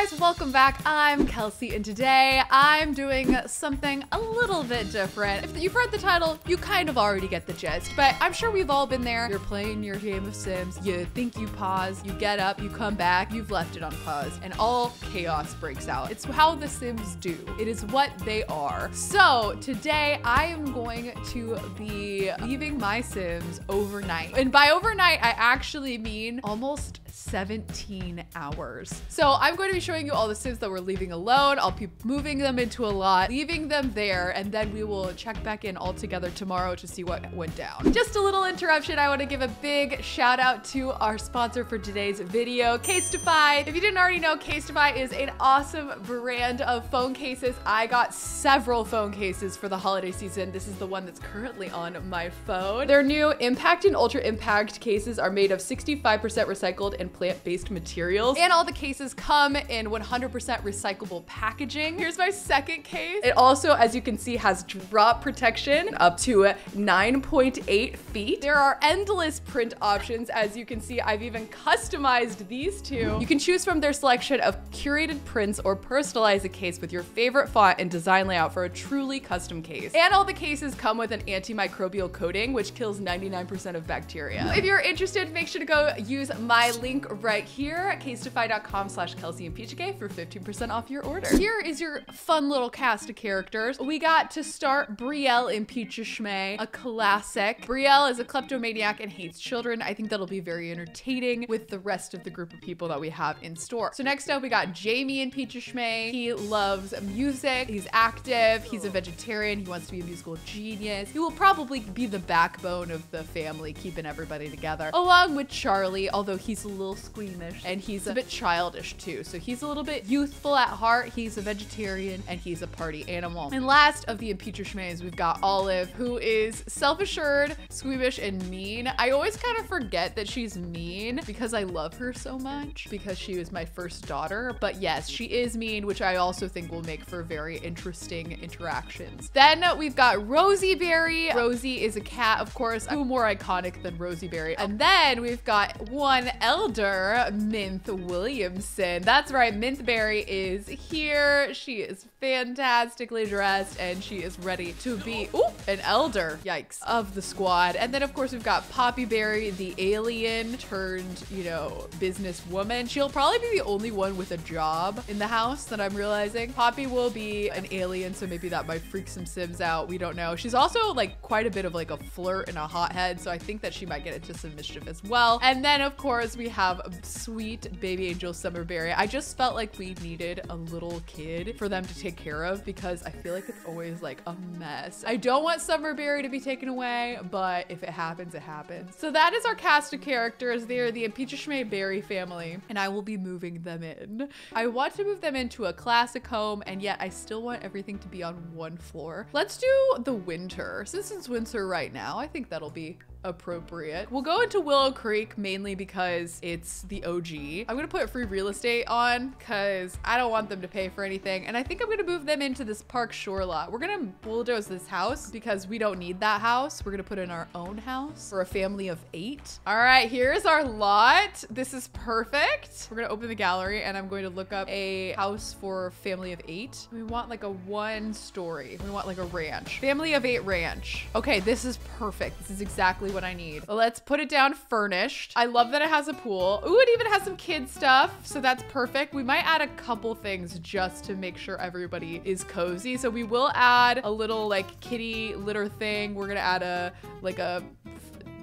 guys, welcome back. I'm Kelsey, and today I'm doing something a little bit different. If you've read the title, you kind of already get the gist, but I'm sure we've all been there. You're playing your game of Sims, you think you pause, you get up, you come back, you've left it on pause, and all chaos breaks out. It's how the Sims do. It is what they are. So today I am going to be leaving my Sims overnight. And by overnight, I actually mean almost 17 hours. So I'm going to be showing you all the Sims that we're leaving alone. I'll be moving them into a lot, leaving them there, and then we will check back in all together tomorrow to see what went down. Just a little interruption. I want to give a big shout out to our sponsor for today's video, Casetify. If you didn't already know, Casetify is an awesome brand of phone cases. I got several phone cases for the holiday season. This is the one that's currently on my phone. Their new Impact and Ultra Impact cases are made of 65% recycled and plant-based materials. And all the cases come in 100% recyclable packaging. Here's my second case. It also, as you can see, has drop protection up to 9.8 feet. There are endless print options. As you can see, I've even customized these two. You can choose from their selection of curated prints or personalize a case with your favorite font and design layout for a truly custom case. And all the cases come with an antimicrobial coating, which kills 99% of bacteria. If you're interested, make sure to go use my link right here at casetify.com slash Kelsey Impicciche for 15% off your order. Here is your fun little cast of characters. We got to start Brielle Impicciche, a classic. Brielle is a kleptomaniac and hates children. I think that'll be very entertaining with the rest of the group of people that we have in store. So next up, we got Jamie Impicciche. He loves music. He's active. He's a vegetarian. He wants to be a musical genius. He will probably be the backbone of the family, keeping everybody together. Along with Charlie, although he's a little squeamish and he's a bit childish too. So he's a little bit youthful at heart. He's a vegetarian and he's a party animal. And last of the Impeachers we've got Olive, who is self-assured, squeamish, and mean. I always kind of forget that she's mean because I love her so much because she was my first daughter. But yes, she is mean, which I also think will make for very interesting interactions. Then we've got Rosie Berry. Rosie is a cat, of course. Who more iconic than Rosie Berry? And then we've got one elder, Mint Williamson. That's right, Mint Berry is here. She is fantastically dressed and she is ready to be ooh, an elder, yikes, of the squad. And then of course we've got Poppy Berry, the alien turned, you know, businesswoman. She'll probably be the only one with a job in the house that I'm realizing. Poppy will be an alien, so maybe that might freak some Sims out. We don't know. She's also like quite a bit of like a flirt and a hothead, so I think that she might get into some mischief as well. And then of course we have sweet baby angel Summerberry. I just felt like we needed a little kid for them to take care of because I feel like it's always like a mess. I don't want Summerberry to be taken away, but if it happens, it happens. So that is our cast of characters. They're the Impeachment Berry family, and I will be moving them in. I want to move them into a classic home, and yet I still want everything to be on one floor. Let's do the winter. Since it's winter right now, I think that'll be appropriate. We'll go into Willow Creek mainly because it's the OG. I'm gonna put free real estate on because I don't want them to pay for anything. And I think I'm gonna move them into this Park Shore lot. We're gonna bulldoze this house because we don't need that house. We're gonna put in our own house for a family of eight. All right, here's our lot. This is perfect. We're gonna open the gallery and I'm going to look up a house for family of eight. We want like a one story. We want like a ranch. Family of eight ranch. Okay, this is perfect. This is exactly what I need. Let's put it down furnished. I love that it has a pool. Ooh, it even has some kid stuff. So that's perfect. We might add a couple things just to make sure everybody is cozy. So we will add a little like kitty litter thing. We're gonna add a like a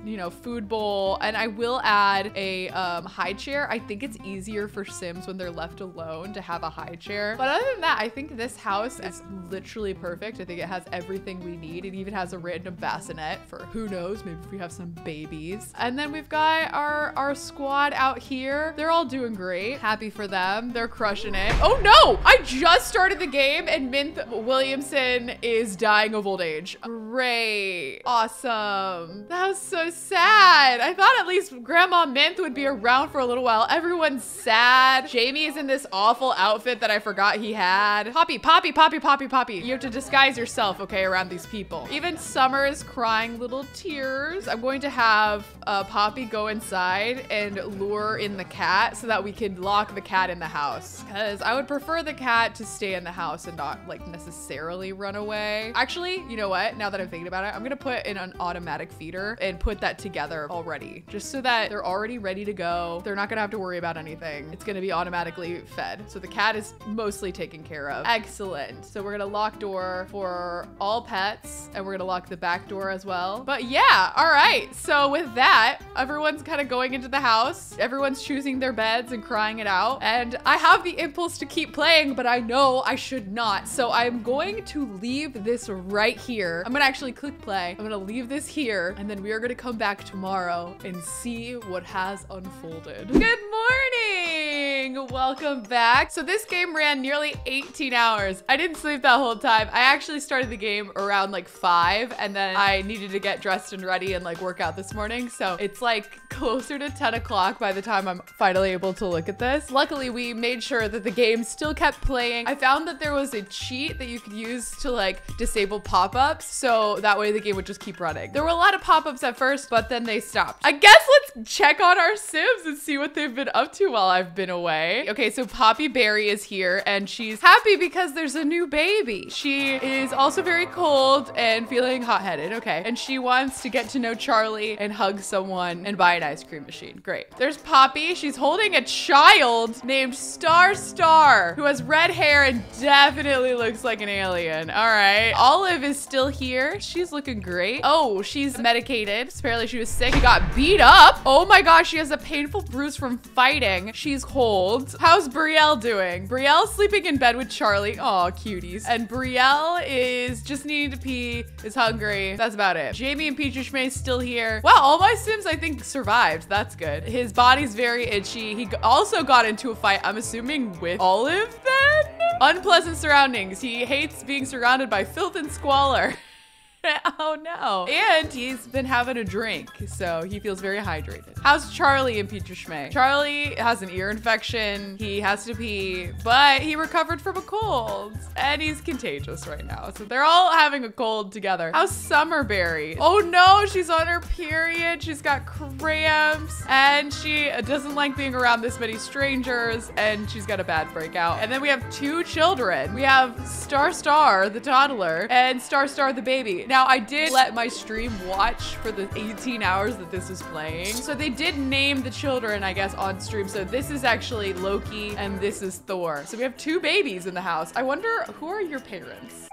you know, food bowl. And I will add a um, high chair. I think it's easier for Sims when they're left alone to have a high chair. But other than that, I think this house is literally perfect. I think it has everything we need. It even has a random bassinet for who knows, maybe if we have some babies. And then we've got our, our squad out here. They're all doing great. Happy for them. They're crushing it. Oh no, I just started the game and Mint Williamson is dying of old age. Great. Awesome. That was so sad. I thought at least Grandma Mint would be around for a little while. Everyone's sad. Jamie is in this awful outfit that I forgot he had. Poppy, Poppy, Poppy, Poppy, Poppy. You have to disguise yourself, okay, around these people. Even Summer is crying little tears. I'm going to have uh, Poppy go inside and lure in the cat so that we can lock the cat in the house. Because I would prefer the cat to stay in the house and not like necessarily run away. Actually, you know what? Now that I'm thinking about it, I'm gonna put in an automatic feeder and put that together already, just so that they're already ready to go. They're not gonna have to worry about anything. It's gonna be automatically fed. So the cat is mostly taken care of. Excellent. So we're gonna lock door for all pets and we're gonna lock the back door as well. But yeah, all right. So with that, everyone's kind of going into the house. Everyone's choosing their beds and crying it out. And I have the impulse to keep playing, but I know I should not. So I'm going to leave this right here. I'm gonna actually click play. I'm gonna leave this here and then we are gonna come back tomorrow and see what has unfolded. Good morning! Welcome back. So this game ran nearly 18 hours. I didn't sleep that whole time. I actually started the game around like five and then I needed to get dressed and ready and like work out this morning. So it's like closer to 10 o'clock by the time I'm finally able to look at this. Luckily, we made sure that the game still kept playing. I found that there was a cheat that you could use to like disable pop-ups. So that way the game would just keep running. There were a lot of pop-ups at first, but then they stopped. I guess let's check on our Sims and see what they've been up to while I've been away. Okay, so Poppy Berry is here and she's happy because there's a new baby. She is also very cold and feeling hot-headed. Okay, and she wants to get to know Charlie and hug someone and buy an ice cream machine. Great. There's Poppy. She's holding a child named Star Star who has red hair and definitely looks like an alien. All right. Olive is still here. She's looking great. Oh, she's medicated. Apparently she was sick and got beat up. Oh my gosh, she has a painful bruise from fighting. She's cold. How's Brielle doing? Brielle's sleeping in bed with Charlie. Oh, cuties. And Brielle is just needing to pee, is hungry. That's about it. Jamie Impicciche still here. Wow, all my Sims I think survived. That's good. His body's very itchy. He also got into a fight, I'm assuming with Olive then? Unpleasant surroundings. He hates being surrounded by filth and squalor. oh no. And he's been having a drink, so he feels very hydrated. How's Charlie Impicciche? Charlie has an ear infection. He has to pee, but he recovered from a cold and he's contagious right now. So they're all having a cold together. How's Summerberry? Oh no, she's on her period. She's got cramps and she doesn't like being around this many strangers and she's got a bad breakout. And then we have two children. We have Star Star, the toddler, and Star Star, the baby. Now, I did let my stream watch for the 18 hours that this was playing. So they did name the children, I guess, on stream. So this is actually Loki and this is Thor. So we have two babies in the house. I wonder, who are your parents?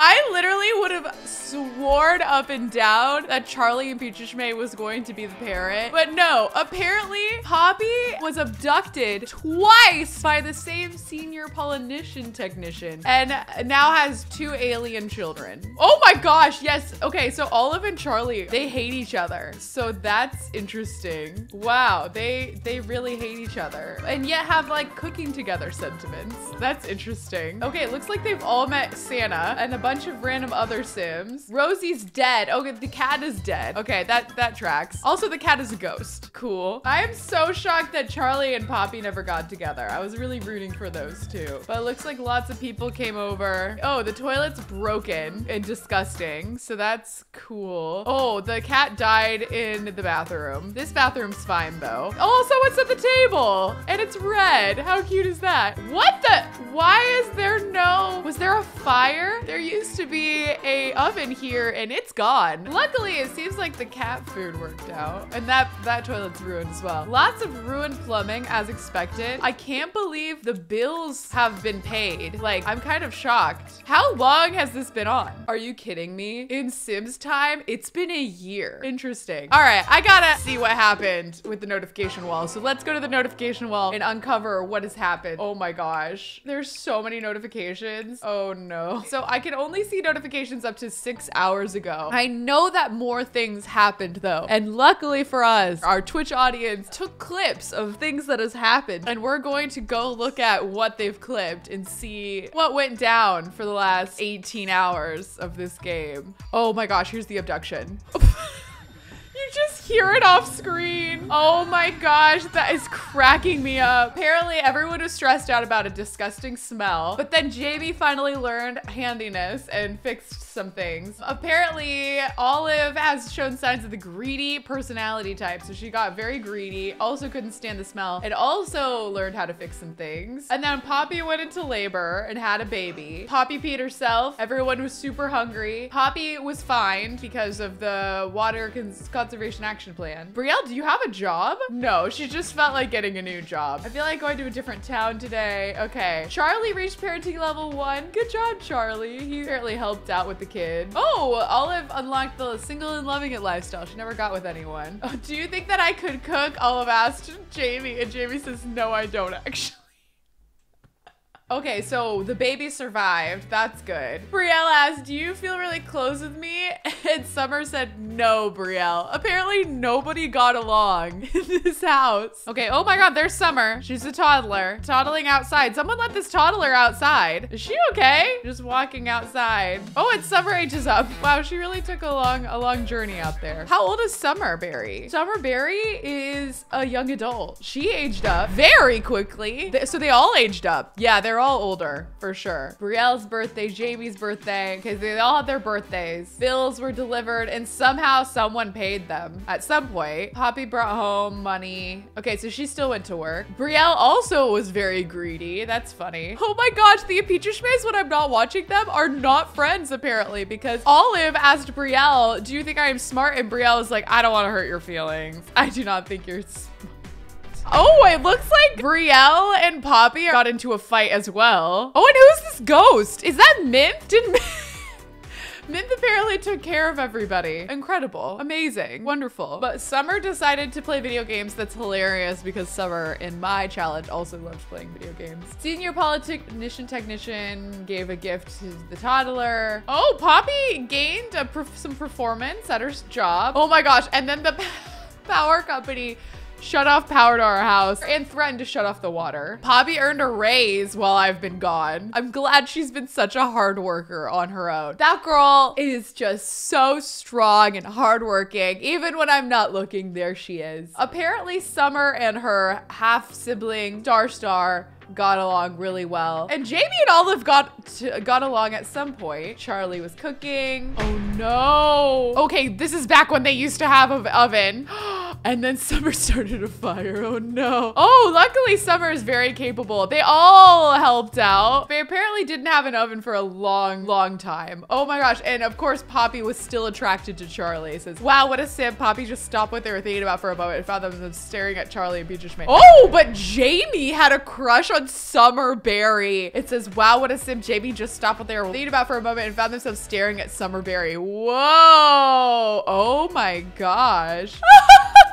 I literally would have sworn up and down that Charlie Impicciche was going to be the parent. But no, apparently Poppy was abducted twice by the same senior Pollination technician and now has two alien children. Oh my gosh, yes. Okay, so Olive and Charlie, they hate each other. So that's interesting. Wow, they they really hate each other and yet have like cooking together sentiments. That's interesting. Okay, it looks like they've all met Santa and a bunch of random other Sims. Rosie's dead. Okay, the cat is dead. Okay, that, that tracks. Also, the cat is a ghost. Cool. I am so shocked that Charlie and Poppy never got together. I was really rooting for those two. But it looks like lots of people came over. Oh, the toilet's broken and disgusting. So that's cool. Oh, the cat died in the bathroom. This bathroom's fine though. Oh, someone's at the table and it's red. How cute is that? What the? Why is there no, was there a fire? There used to be a oven here and it's gone. Luckily, it seems like the cat food worked out and that, that toilet's ruined as well. Lots of ruined plumbing as expected. I can't believe the bills have been paid. Like, I'm kind of shocked. How long has this been on? Are you kidding me? In Sims time, it's been a year. Interesting. All right, I gotta see what happened with the notification wall. So let's go to the notification wall and uncover what has happened. Oh my gosh. There's so many notifications. Oh no. So I can only only see notifications up to six hours ago. I know that more things happened though. And luckily for us, our Twitch audience took clips of things that has happened. And we're going to go look at what they've clipped and see what went down for the last 18 hours of this game. Oh my gosh, here's the abduction. You just hear it off screen. Oh my gosh, that is cracking me up. Apparently everyone was stressed out about a disgusting smell, but then Jamie finally learned handiness and fixed some things. Apparently Olive has shown signs of the greedy personality type, so she got very greedy, also couldn't stand the smell, and also learned how to fix some things. And then Poppy went into labor and had a baby. Poppy peed herself. Everyone was super hungry. Poppy was fine because of the water conservation action plan. Brielle, do you have a job? No, she just felt like getting a new job. I feel like going to a different town today. Okay. Charlie reached parenting level one. Good job, Charlie. He apparently helped out with the kid. Oh, Olive unlocked the single and loving it lifestyle. She never got with anyone. Oh, do you think that I could cook? Olive asked Jamie and Jamie says, no, I don't actually. Okay, so the baby survived. That's good. Brielle asked, do you feel really close with me? And Summer said, no, Brielle. Apparently nobody got along in this house. Okay, oh my God, there's Summer. She's a toddler, toddling outside. Someone let this toddler outside. Is she okay? Just walking outside. Oh, it's Summer ages up. Wow, she really took a long, a long journey out there. How old is Summer Berry? Summer Berry is a young adult. She aged up very quickly. So they all aged up. Yeah, they're they're all older for sure. Brielle's birthday, Jamie's birthday, because they all had their birthdays. Bills were delivered and somehow someone paid them at some point. Poppy brought home money. Okay, so she still went to work. Brielle also was very greedy. That's funny. Oh my gosh, the Impeachments when I'm not watching them are not friends apparently because Olive asked Brielle, do you think I am smart? And Brielle was like, I don't want to hurt your feelings. I do not think you're Oh, it looks like Brielle and Poppy got into a fight as well. Oh, and who's this ghost? Is that Mint? Did Mint... Mint apparently took care of everybody. Incredible. Amazing. Wonderful. But Summer decided to play video games. That's hilarious because Summer in my challenge also loves playing video games. Senior pollination technician gave a gift to the toddler. Oh, Poppy gained a some performance at her job. Oh my gosh. And then the power company shut off power to our house and threatened to shut off the water. Poppy earned a raise while I've been gone. I'm glad she's been such a hard worker on her own. That girl is just so strong and hardworking. Even when I'm not looking, there she is. Apparently Summer and her half sibling Star Star got along really well. And Jamie and Olive got to, got along at some point. Charlie was cooking. Oh no. Okay, this is back when they used to have an oven. and then Summer started a fire. Oh no. Oh, luckily Summer is very capable. They all helped out. They apparently didn't have an oven for a long, long time. Oh my gosh. And of course, Poppy was still attracted to Charlie. Says, wow, what a simp. Poppy just stopped what they were thinking about for a moment and found them staring at Charlie and Peach Oh, but Jamie had a crush on Summer Berry. It says, wow, what a sim. Jamie just stopped what they were thinking about for a moment and found themselves staring at Summer Berry. Whoa. Oh my gosh.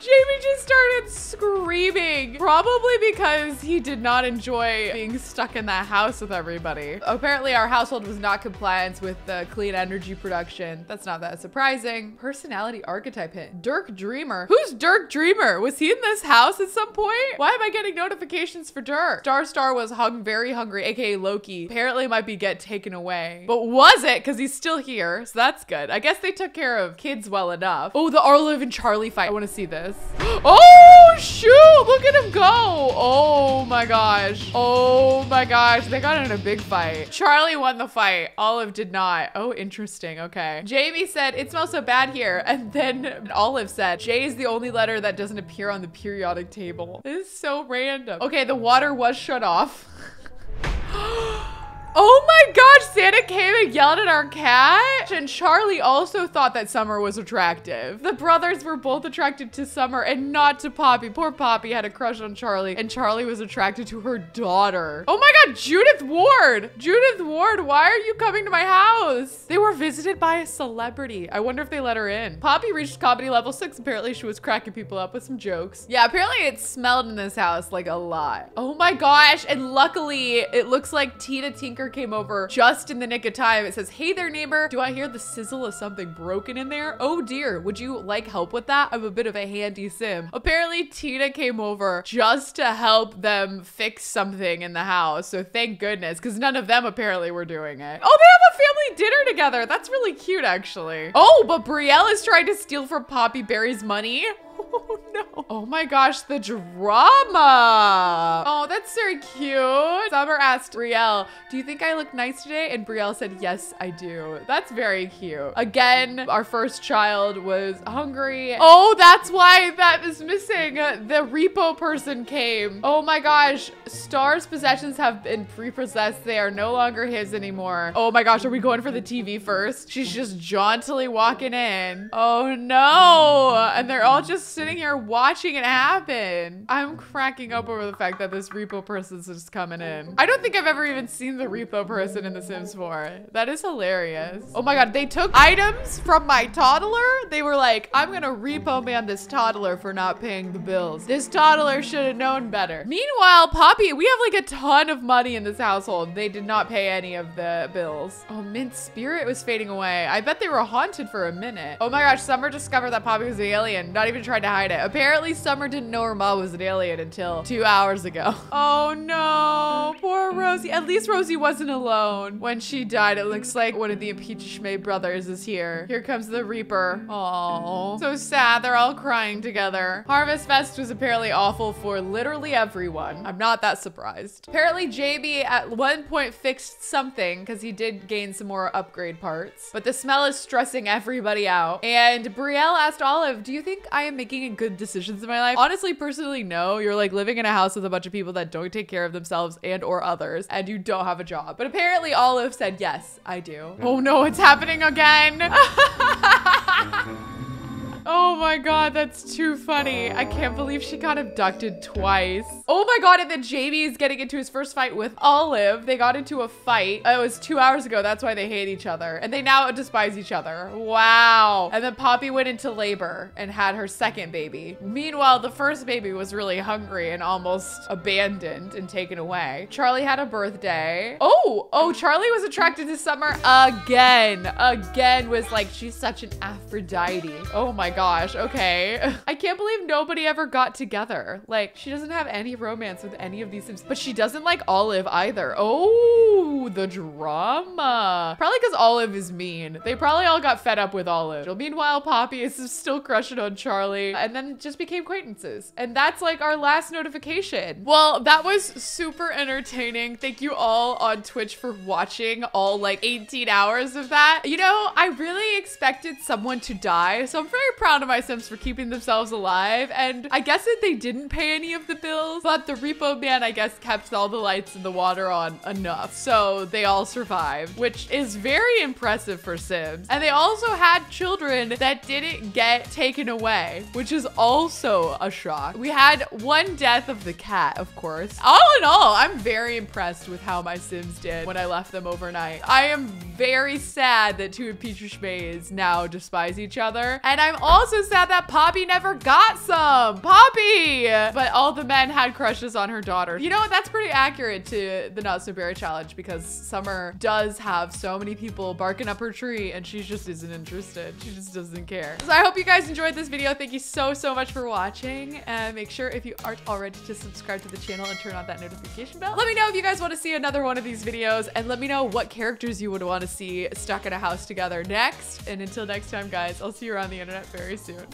Jamie just started screaming, probably because he did not enjoy being stuck in that house with everybody. Apparently our household was not compliant with the clean energy production. That's not that surprising. Personality archetype hit. Dirk Dreamer. Who's Dirk Dreamer? Was he in this house at some point? Why am I getting notifications for Dirk? Star Star was hung very hungry, aka Loki. Apparently might be get taken away. But was it? Because he's still here. So that's good. I guess they took care of kids well enough. Oh, the Olive and Charlie fight. I want to see this. Oh, shoot. Look at him go. Oh my gosh. Oh my gosh. They got in a big fight. Charlie won the fight. Olive did not. Oh, interesting. Okay. Jamie said, it smells so bad here. And then Olive said, J is the only letter that doesn't appear on the periodic table. This is so random. Okay, the water was shut off. Oh my gosh, Santa came and yelled at our cat. And Charlie also thought that Summer was attractive. The brothers were both attracted to Summer and not to Poppy. Poor Poppy had a crush on Charlie and Charlie was attracted to her daughter. Oh my God, Judith Ward. Judith Ward, why are you coming to my house? They were visited by a celebrity. I wonder if they let her in. Poppy reached comedy level six. Apparently she was cracking people up with some jokes. Yeah, apparently it smelled in this house like a lot. Oh my gosh. And luckily it looks like Tina Tinker came over just in the nick of time. It says, hey there neighbor. Do I hear the sizzle of something broken in there? Oh dear. Would you like help with that? I'm a bit of a handy sim. Apparently Tina came over just to help them fix something in the house. So thank goodness because none of them apparently were doing it. Oh, they have a family dinner together. That's really cute actually. Oh, but Brielle is trying to steal from Poppy Berry's money. Oh no. Oh my gosh, the drama. Oh, that's so cute. Summer asked Brielle, do you think I look nice today? And Brielle said, yes, I do. That's very cute. Again, our first child was hungry. Oh, that's why that is missing. The repo person came. Oh my gosh. Star's possessions have been repossessed. They are no longer his anymore. Oh my gosh, are we going for the TV first? She's just jauntily walking in. Oh no. And they're all just sitting here watching it happen. I'm cracking up over the fact that this repo person's just coming in. I don't think I've ever even seen the repo person in The Sims 4. That is hilarious. Oh my God, they took items from my toddler. They were like, I'm gonna repo man this toddler for not paying the bills. This toddler should have known better. Meanwhile, Poppy, we have like a ton of money in this household. They did not pay any of the bills. Oh, Mint Spirit was fading away. I bet they were haunted for a minute. Oh my gosh, Summer discovered that Poppy was an alien. Not even tried to hide it. Apparently, Summer didn't know her mom was an alien until two hours ago. Oh no, poor Rosie. At least Rosie wasn't alone. When she died, it looks like one of the Impeachment brothers is here. Here comes the Reaper. Oh, so sad. They're all crying together. Harvest Fest was apparently awful for literally everyone. I'm not that surprised. Apparently, JB at one point fixed something because he did gain some more upgrade parts, but the smell is stressing everybody out. And Brielle asked Olive, do you think I am making good decisions in my life? Honestly, personally, no. You're like living in a house with a bunch of people that don't take care of themselves and or others, and you don't have a job. But apparently Olive said, yes, I do. Oh no, it's happening again. Oh my god, that's too funny. I can't believe she got abducted twice. Oh my god, and then Jamie is getting into his first fight with Olive. They got into a fight. Oh, it was two hours ago. That's why they hate each other. And they now despise each other. Wow. And then Poppy went into labor and had her second baby. Meanwhile, the first baby was really hungry and almost abandoned and taken away. Charlie had a birthday. Oh, oh, Charlie was attracted to Summer again. Again was like, she's such an Aphrodite. Oh my gosh, okay. I can't believe nobody ever got together. Like, she doesn't have any romance with any of these Sims, but she doesn't like Olive either. Oh, the drama. Probably because Olive is mean. They probably all got fed up with Olive. Meanwhile, Poppy is still crushing on Charlie and then just became acquaintances. And that's like our last notification. Well, that was super entertaining. Thank you all on Twitch for watching all like 18 hours of that. You know, I really expected someone to die, so I'm very proud proud of my Sims for keeping themselves alive. And I guess that they didn't pay any of the bills, but the repo man, I guess, kept all the lights and the water on enough. So they all survived, which is very impressive for Sims. And they also had children that didn't get taken away, which is also a shock. We had one death of the cat, of course. All in all, I'm very impressed with how my Sims did when I left them overnight. I am very sad that two Peaches Mays now despise each other. And I'm also sad that Poppy never got some. Poppy! But all the men had crushes on her daughter. You know what? That's pretty accurate to the Not So Berry Challenge because Summer does have so many people barking up her tree and she just isn't interested. She just doesn't care. So I hope you guys enjoyed this video. Thank you so, so much for watching. And make sure if you aren't already to subscribe to the channel and turn on that notification bell. Let me know if you guys want to see another one of these videos and let me know what characters you would want to see stuck in a house together next. And until next time, guys, I'll see you around the internet very soon.